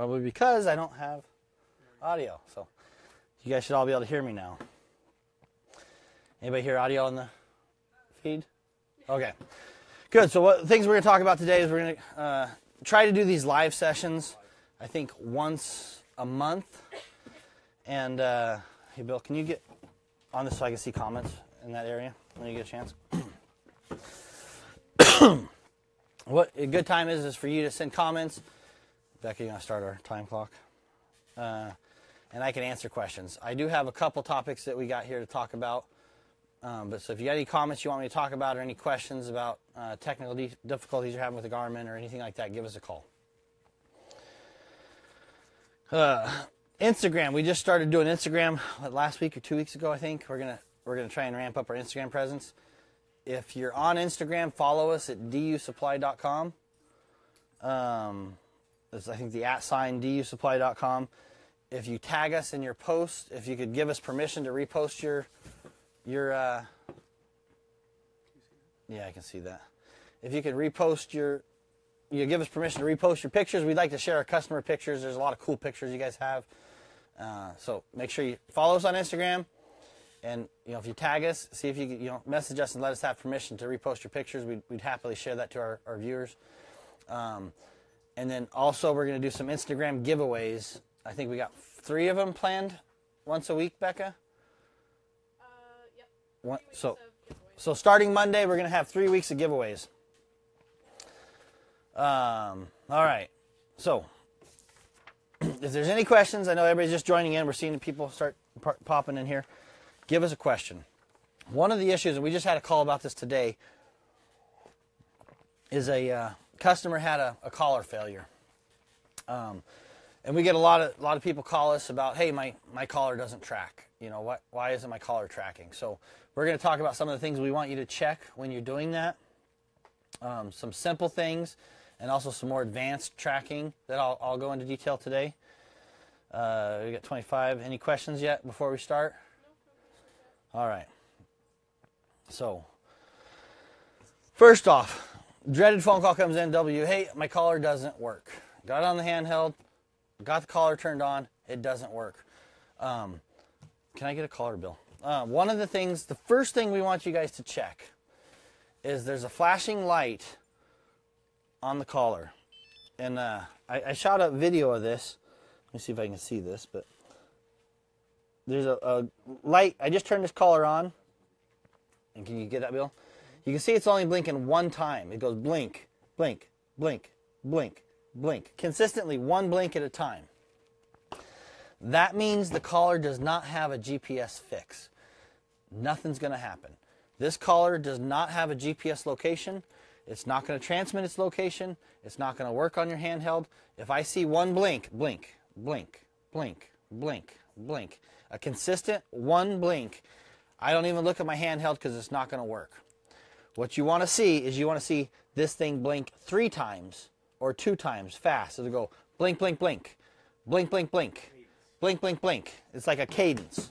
Probably because I don't have audio. So you guys should all be able to hear me now. Anybody hear audio on the feed? Okay. Good. So what things we're going to talk about today is we're going to uh, try to do these live sessions. I think once a month. And uh, hey, Bill, can you get on this so I can see comments in that area when you get a chance? what a good time is is for you to send comments. Becky, you want to start our time clock? Uh, and I can answer questions. I do have a couple topics that we got here to talk about. Um, but so if you got any comments you want me to talk about or any questions about uh, technical de- difficulties you're having with the Garmin or anything like that, give us a call. Uh, Instagram. We just started doing Instagram last week or two weeks ago, I think. We're gonna we're gonna try and ramp up our Instagram presence. If you're on Instagram, follow us at dusupply.com. Um, I think the at sign dusupply.com. If you tag us in your post, if you could give us permission to repost your your uh, yeah, I can see that. If you could repost your you give us permission to repost your pictures. We'd like to share our customer pictures. There's a lot of cool pictures you guys have. Uh, so make sure you follow us on Instagram, and you know if you tag us, see if you you know message us and let us have permission to repost your pictures. We'd, we'd happily share that to our, our viewers. Um, and then also we're going to do some Instagram giveaways. I think we got three of them planned once a week, Becca. Uh, yep. One, so so starting Monday, we're going to have three weeks of giveaways. Um, all right. So if there's any questions, I know everybody's just joining in. We're seeing people start popping in here. Give us a question. One of the issues, and we just had a call about this today, is a uh, customer had a, a collar failure. Um, and we get a lot of a lot of people call us about, hey, my my collar doesn't track. You know, what? Why isn't my collar tracking? So we're going to talk about some of the things we want you to check when you're doing that. Um, some simple things, and also some more advanced tracking that I'll, I'll go into detail today. Uh, we got 25. Any questions yet before we start? All right. So, first off, dreaded phone call comes in. W, hey, my collar doesn't work. Got it on the handheld, got the collar turned on. It doesn't work. Um, can I get a collar bill? Uh, one of the things, the first thing we want you guys to check is there's a flashing light on the collar. And uh, I, I shot a video of this. Let me see if I can see this, but there's a, a light. I just turned this collar on. And can you get that, Bill? You can see it's only blinking one time. It goes blink, blink, blink, blink, blink. Consistently, one blink at a time. That means the collar does not have a GPS fix. Nothing's going to happen. This collar does not have a GPS location. It's not going to transmit its location. It's not going to work on your handheld. If I see one blink, blink, blink, blink, blink, blink, a consistent one blink, I don't even look at my handheld because it's not going to work. What you want to see is you want to see this thing blink three times or two times fast. It'll go blink, blink, blink, blink, blink, blink, blink, blink, blink. It's like a cadence.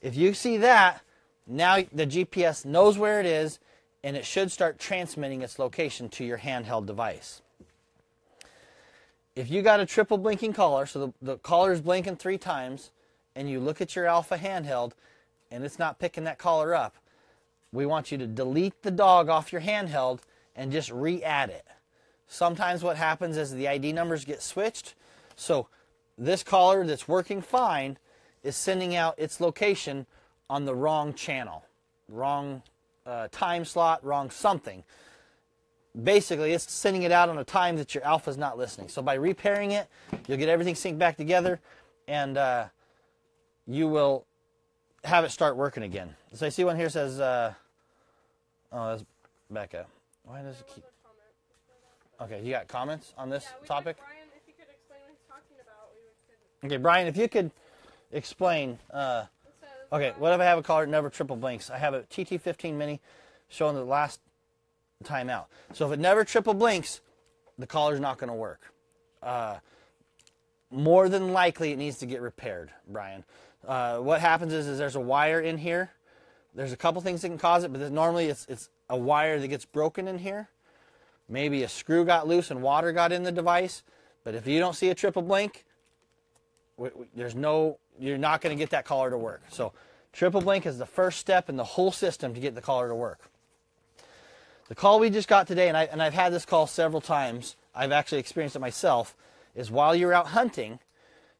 If you see that, now the GPS knows where it is and it should start transmitting its location to your handheld device. If you got a triple blinking collar, so the, the collar is blinking three times, and you look at your Alpha handheld and it's not picking that collar up, we want you to delete the dog off your handheld and just re add it. Sometimes what happens is the ID numbers get switched. So this collar that's working fine is sending out its location on the wrong channel, wrong uh, time slot, wrong something. Basically, it's sending it out on a time that your alpha is not listening. So by repairing it, you'll get everything synced back together, and uh, you will have it start working again. So I see one here says, uh, "Oh, that's Becca." Why does it keep? There was a comment before that. Okay, you got comments on this Yeah, topic? Brian, if you could explain what he's talking about, we would. Okay, Brian, if you could explain. Uh, Okay, uh, what if I have a collar never triple blinks? I have a TT15 Mini showing the last time out. So if it never triple blinks, the collar's not going to work. Uh, more than likely, it needs to get repaired, Brian. Uh, what happens is, is there's a wire in here. There's a couple things that can cause it, but normally it's, it's a wire that gets broken in here. Maybe a screw got loose and water got in the device. But if you don't see a triple blink, there's no, you're not going to get that collar to work. So triple blink is the first step in the whole system to get the collar to work. The call we just got today, and, I, and I've had this call several times, I've actually experienced it myself, is while you're out hunting,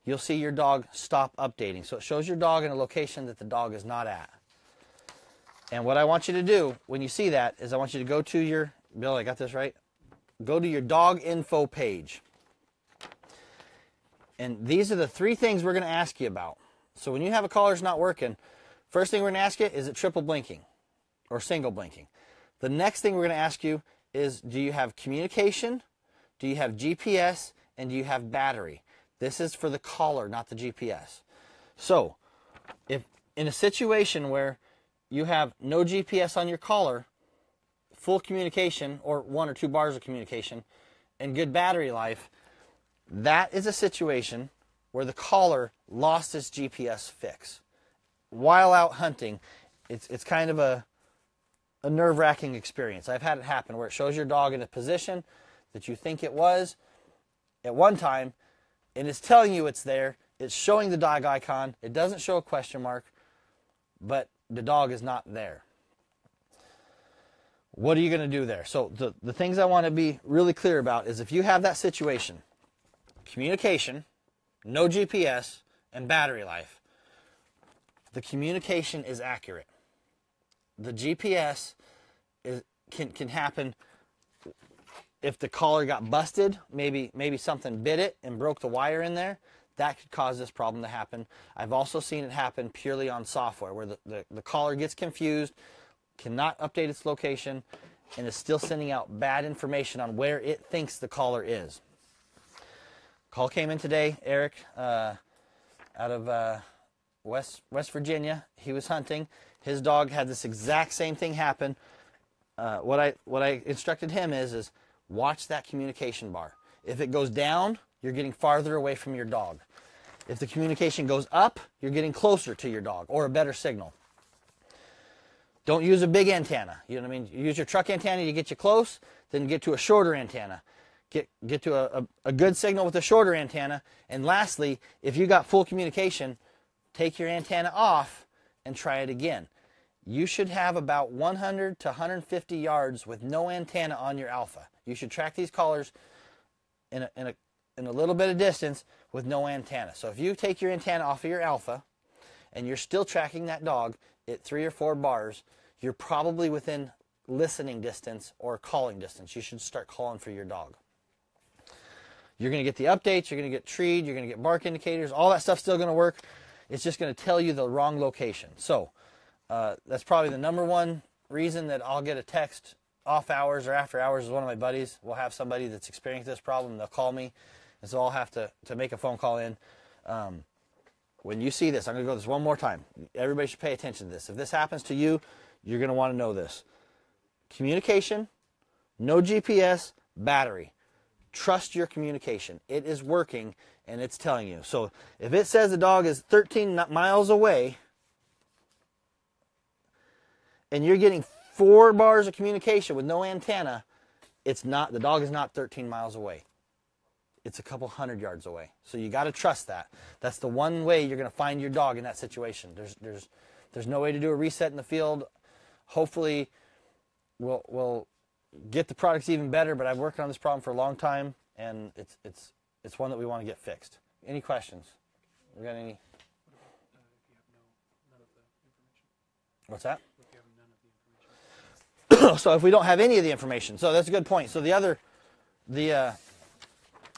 you'll see your dog stop updating. So it shows your dog in a location that the dog is not at. And what I want you to do when you see that is I want you to go to your, Bill, I got this right? Go to your dog info page. And these are the three things we're going to ask you about. So when you have a collar's not working, first thing we're going to ask you is it triple blinking or single blinking? The next thing we're going to ask you is do you have communication? Do you have GPS? And do you have battery? This is for the collar, not the GPS. So, if in a situation where you have no GPS on your collar, full communication or one or two bars of communication, and good battery life, that is a situation where the collar lost its GPS fix. While out hunting, it's, it's kind of a, a nerve wracking experience. I've had it happen where it shows your dog in a position that you think it was at one time and it's telling you it's there. It's showing the dog icon. It doesn't show a question mark, but the dog is not there. What are you going to do there? So, the, the things I want to be really clear about is if you have that situation, communication, no GPS, and battery life, the communication is accurate. The GPS is, can, can happen if the collar got busted, maybe maybe something bit it and broke the wire in there, that could cause this problem to happen. I've also seen it happen purely on software where the, the, the collar gets confused, cannot update its location, and is still sending out bad information on where it thinks the collar is. Call came in today, Eric, uh, out of uh, West West Virginia. He was hunting. His dog had this exact same thing happen. Uh, what I what I instructed him is is watch that communication bar. If it goes down, you're getting farther away from your dog. If the communication goes up, you're getting closer to your dog or a better signal. Don't use a big antenna. You know what I mean? use your truck antenna to get you close, then get to a shorter antenna. Get, get to a, a, a good signal with a shorter antenna. And lastly, if you got full communication, take your antenna off and try it again. You should have about 100 to 150 yards with no antenna on your alpha. You should track these callers in a, in a, in a little bit of distance with no antenna. So if you take your antenna off of your alpha and you're still tracking that dog at three or four bars, you're probably within listening distance or calling distance. You should start calling for your dog. You're going to get the updates, you're going to get treed, you're going to get bark indicators, all that stuff's still going to work. It's just going to tell you the wrong location. So uh, that's probably the number one reason that I'll get a text off hours or after hours is one of my buddies will have somebody that's experienced this problem. They'll call me, and so I'll have to, to make a phone call in. Um, when you see this, I'm going to go this one more time. Everybody should pay attention to this. If this happens to you, you're going to want to know this. Communication, no GPS, battery. Trust your communication. It is working and it's telling you. So if it says the dog is 13 miles away and you're getting four bars of communication with no antenna, it's not the dog is not 13 miles away. It's a couple hundred yards away. So you got to trust that. That's the one way you're going to find your dog in that situation. There's there's there's no way to do a reset in the field. Hopefully we'll we'll get the products even better, but I've worked on this problem for a long time and it's it's it's one that we want to get fixed. Any questions? We got any? What's that? so if we don't have any of the information, so that's a good point. So the other, the uh,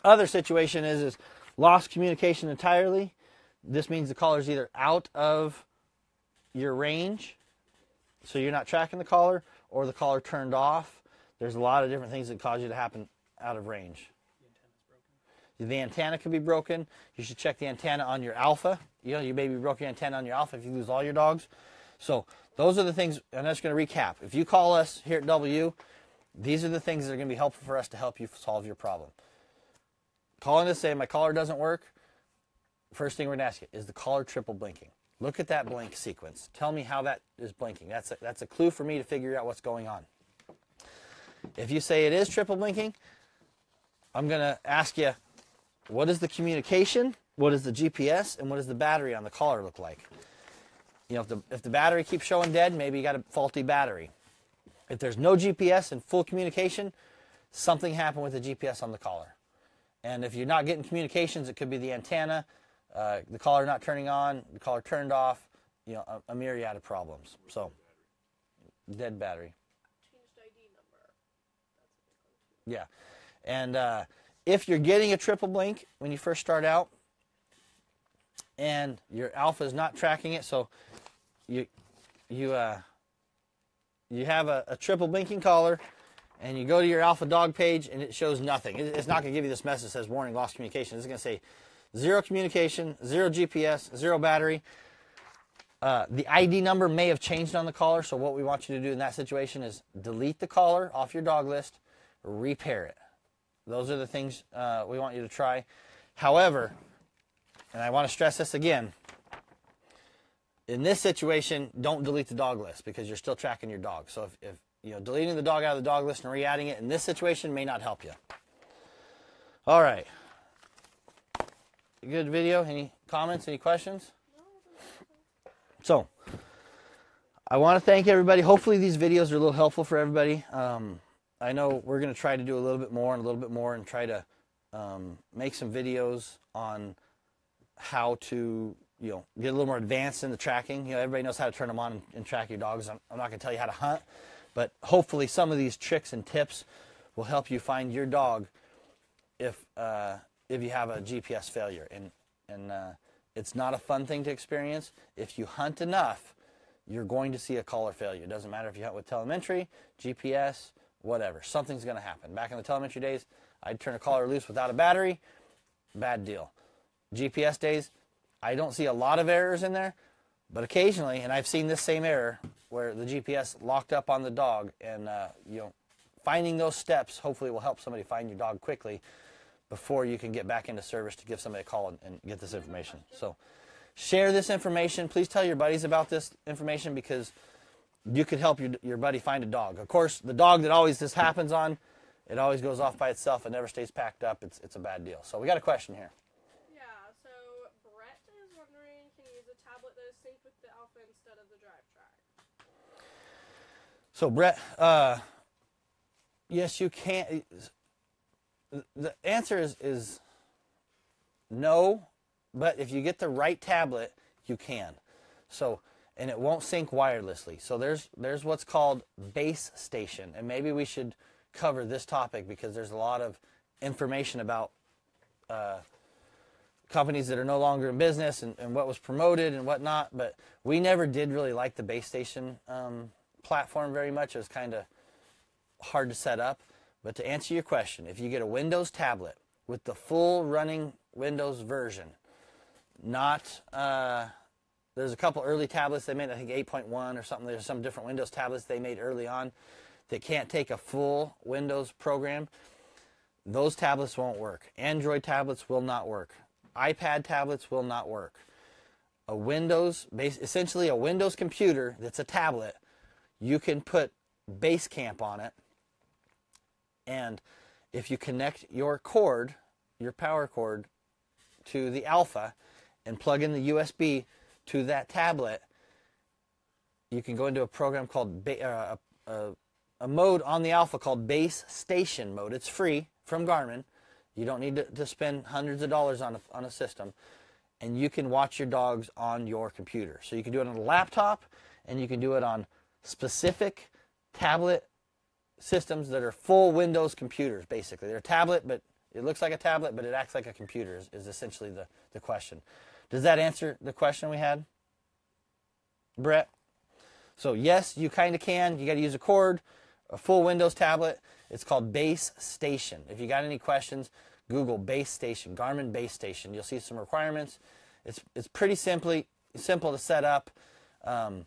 other situation is is lost communication entirely. This means the collar's either out of your range, so you're not tracking the collar, or the collar turned off. There's a lot of different things that cause you to happen out of range. The antenna could be broken. You should check the antenna on your alpha. You know, you maybe broke your antenna on your alpha if you lose all your dogs. So those are the things, and I'm just going to recap. If you call us here at W, these are the things that are going to be helpful for us to help you solve your problem. Calling to say my collar doesn't work, first thing we're going to ask you, is the collar triple blinking? Look at that blink sequence. Tell me how that is blinking. That's a, that's a clue for me to figure out what's going on. If you say it is triple blinking, I'm going to ask you, what is the communication, what is the GPS, and what does the battery on the collar look like? You know, if the, if the battery keeps showing dead, maybe you got a faulty battery. If there's no GPS and full communication, something happened with the GPS on the collar. And if you're not getting communications, it could be the antenna, uh, the collar not turning on, the collar turned off, you know, a, a myriad of problems. So, dead battery. Yeah. And uh, if you're getting a triple blink when you first start out and your alpha is not tracking it, so you you uh, you have a, a triple blinking collar and you go to your alpha dog page and it shows nothing. It- It's not going to give you this message that says warning lost communication. It's going to say zero communication, zero GPS, zero battery. Uh, the ID number may have changed on the collar, so what we want you to do in that situation is delete the collar off your dog list, repair it. Those are the things uh, we want you to try. However, and I want to stress this again, in this situation, don't delete the dog list because you're still tracking your dog. So if, if you know deleting the dog out of the dog list and re-adding it in this situation may not help you. All right. Good video. Any comments? Any questions? So, I want to thank everybody. Hopefully, these videos are a little helpful for everybody. Um, I know we're going to try to do a little bit more and a little bit more and try to um, make some videos on how to, you know, get a little more advanced in the tracking. You know, everybody knows how to turn them on and, and track your dogs. I'm, I'm not going to tell you how to hunt, but hopefully, some of these tricks and tips will help you find your dog if uh, if you have a GPS failure. And and uh, it's not a fun thing to experience. If you hunt enough, you're going to see a collar failure. It doesn't matter if you hunt with telemetry, GPS, whatever. Something's going to happen. Back in the telemetry days, I'd turn a collar loose without a battery. Bad deal. GPS days, I don't see a lot of errors in there, but occasionally, and I've seen this same error where the GPS locked up on the dog, and uh, you know, finding those steps hopefully will help somebody find your dog quickly before you can get back into service to give somebody a call and, and get this information. So, share this information. Please tell your buddies about this information because you could help your, your buddy find a dog. Of course, the dog that always this happens on, it always goes off by itself. It never stays packed up. It's, it's a bad deal. So, we got a question here. Yeah, so Brett is wondering can you use a tablet that is synced with the alpha instead of the Drivetrack? So, Brett, uh, yes, you can. The answer is, is no, but if you get the right tablet, you can. So, and it won't sync wirelessly. So there's there's what's called base station, and maybe we should cover this topic because there's a lot of information about uh, companies that are no longer in business and, and what was promoted and whatnot. But we never did really like the base station um, platform very much. It was kind of hard to set up. But to answer your question, if you get a Windows tablet with the full running Windows version, not uh, there's a couple early tablets they made, I think 8.1 or something. There's some different Windows tablets they made early on that can't take a full Windows program. Those tablets won't work. Android tablets will not work. iPad tablets will not work. A Windows, essentially a Windows computer that's a tablet, you can put Basecamp on it and if you connect your cord, your power cord, to the alpha and plug in the USB to that tablet, you can go into a program called uh, a, a, a mode on the alpha called base station mode. It's free from Garmin. You don't need to, to spend hundreds of dollars on a, on a system. And you can watch your dogs on your computer. So you can do it on a laptop and you can do it on specific tablet systems that are full Windows computers, basically. They're a tablet, but it looks like a tablet, but it acts like a computer, is, is essentially the, the question. Does that answer the question we had, Brett? So, yes, you kind of can. You got to use a cord, a full Windows tablet. It's called Base Station. If you got any questions, Google Base Station, Garmin Base Station. You'll see some requirements. It's, it's pretty simply simple to set up. Um,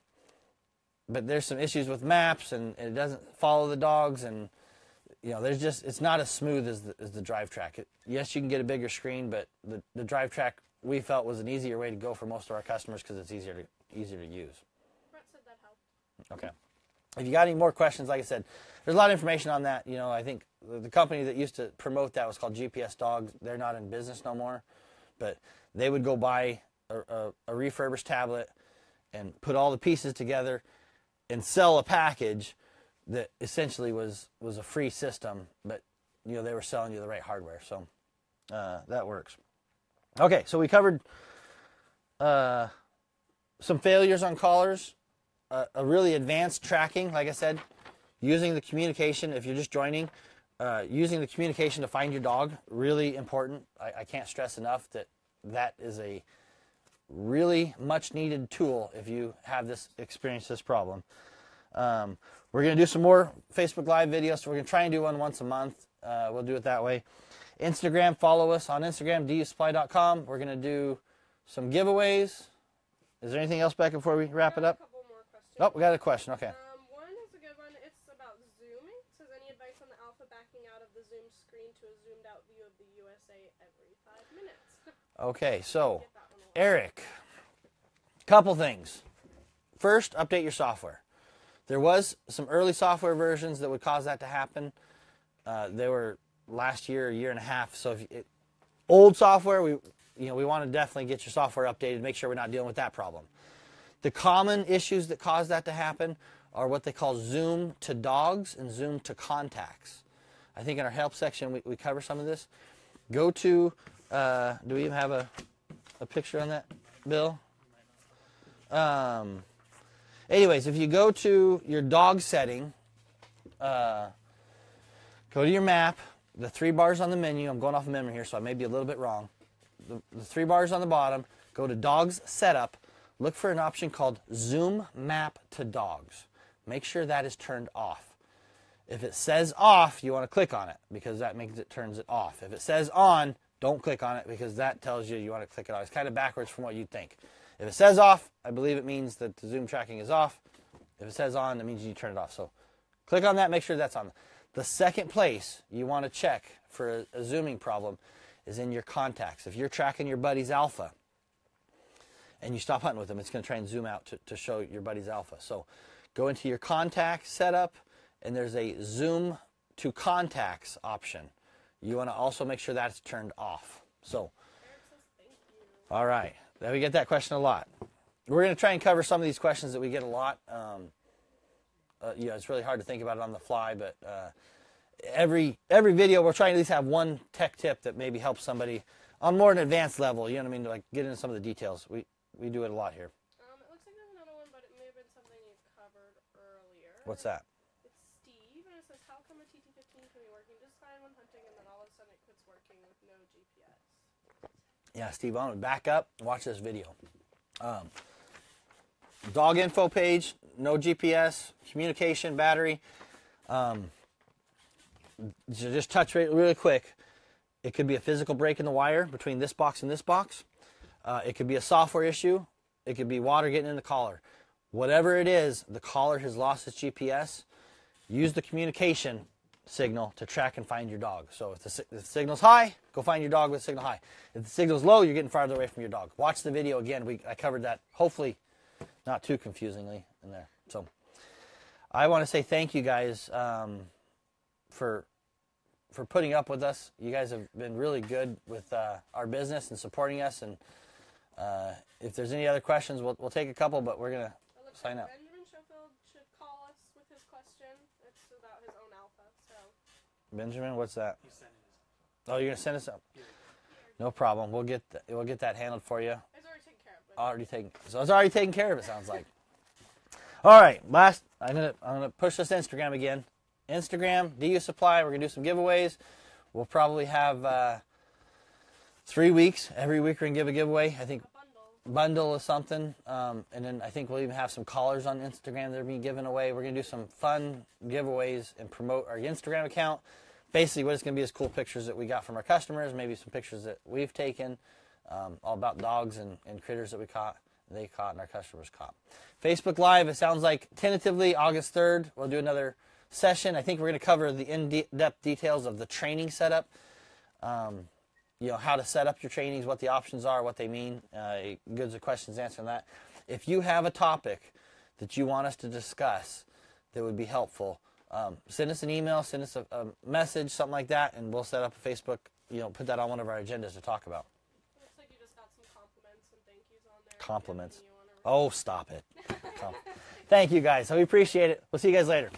but there's some issues with maps and it doesn't follow the dogs and you know there's just it's not as smooth as the, as the Drivetrack it, yes you can get a bigger screen but the, the Drivetrack we felt was an easier way to go for most of our customers because it's easier to easier to use Brett said that helped. okay if you got any more questions, like I said, there's a lot of information on that. You know, I think the the company that used to promote that was called GPS Dogs. They're not in business no more, but they would go buy a, a, a refurbished tablet and put all the pieces together and sell a package that essentially was was a free system, but you know they were selling you the right hardware, so uh, that works. Okay, so we covered uh, some failures on callers, uh, a really advanced tracking, like I said, using the communication. If you're just joining, uh, using the communication to find your dog, really important. I, I can't stress enough that that is a really much needed tool if you have this experience this problem. Um, we're going to do some more Facebook Live videos. So we're going to try and do one once a month. Uh, we'll do it that way. Instagram, follow us on Instagram, dusupply.com. We're going to do some giveaways. Is there anything else, back before we wrap it up? couple more questions. Oh, we got a question. Okay. Um, one is a good one. It's about zooming. It says any advice on the alpha backing out of the zoom screen to a zoomed out view of the USA every five minutes? Okay, so Eric, couple things. First, update your software. There was some early software versions that would cause that to happen. Uh, they were last year, a year and a half. So if it, old software, we you know we want to definitely get your software updated. Make sure we're not dealing with that problem. The common issues that cause that to happen are what they call zoom to dogs and zoom to contacts. I think in our help section we, we cover some of this. Go to, uh, do we even have a, a picture on that, Bill? Um, anyways, if you go to your dog setting, uh, go to your map, the three bars on the menu, I'm going off of memory here, so I may be a little bit wrong. The, the three bars on the bottom, go to dogs setup, look for an option called zoom map to dogs. Make sure that is turned off. If it says off, you want to click on it because that makes it turns it off. If it says on, don't click on it because that tells you you want to click it on. It's kind of backwards from what you'd think. If it says off, I believe it means that the zoom tracking is off. If it says on, it means you turn it off. So click on that, make sure that's on. The second place you want to check for a, zooming problem is in your contacts. If you're tracking your buddy's alpha and you stop hunting with them, it's going to try and zoom out to, to show your buddy's alpha. So go into your contact setup and there's a zoom to contacts option. You want to also make sure that's turned off. So, Eric says thank you. all right, now we get that question a lot. We're going to try and cover some of these questions that we get a lot. Um, uh, you know, it's really hard to think about it on the fly, but uh, every every video we're trying to at least have one tech tip that maybe helps somebody on more an advanced level. You know what I mean? Like get into some of the details. We we do it a lot here. Um, it looks like there's another one, but it may have been something you covered earlier. What's that? It's Steve, and it says, "How come a TT15 can be working just fine when hunting, and then all of a sudden it quits working with no GPS?" Yeah, Steve, gonna back up. Watch this video. Um, dog info page, no GPS, communication, battery. Um, just touch rate really quick. It could be a physical break in the wire between this box and this box. Uh, it could be a software issue. It could be water getting in the collar. Whatever it is, the collar has lost its GPS. Use the communication signal to track and find your dog. So if the, if the signal's high, go find your dog with signal high. If the signal's low, you're getting farther away from your dog. Watch the video again. We I covered that hopefully not too confusingly in there. So I want to say thank you guys um, for for putting up with us. You guys have been really good with uh, our business and supporting us. And uh, if there's any other questions, we'll, we'll take a couple, but we're gonna Sign like up. Benjamin Schofield should call us with his question. It's about his own alpha. So Benjamin, what's that? Oh, you're gonna send us up. No problem. We'll get th- we'll get that handled for you. it's already taken care of. Already taken. So it's already taken care of. It sounds like. All right. Last, I'm gonna I'm gonna push this Instagram again. Instagram, DU Supply. We're gonna do some giveaways. We'll probably have uh, three weeks. Every week we're gonna give a giveaway. I think a bundle. of something, um, and then I think we'll even have some collars on Instagram that are being given away. We're gonna do some fun giveaways and promote our Instagram account. Basically, what it's gonna be is cool pictures that we got from our customers, maybe some pictures that we've taken, um, all about dogs and, and critters that we caught, they caught, and our customers caught. Facebook Live. It sounds like tentatively August third. We'll do another session. I think we're gonna cover the in-depth details of the training setup um, you know how to set up your trainings, what the options are, what they mean. Uh, goods or questions answering that. If you have a topic that you want us to discuss, that would be helpful, um, send us an email, send us a, a message, something like that, and we'll set up a Facebook. You know, put that on one of our agendas to talk about. Looks like you just got some compliments and thank yous on there. Compliments. Anything you wanna Oh, stop it. Thank you guys. We appreciate it. We'll see you guys later.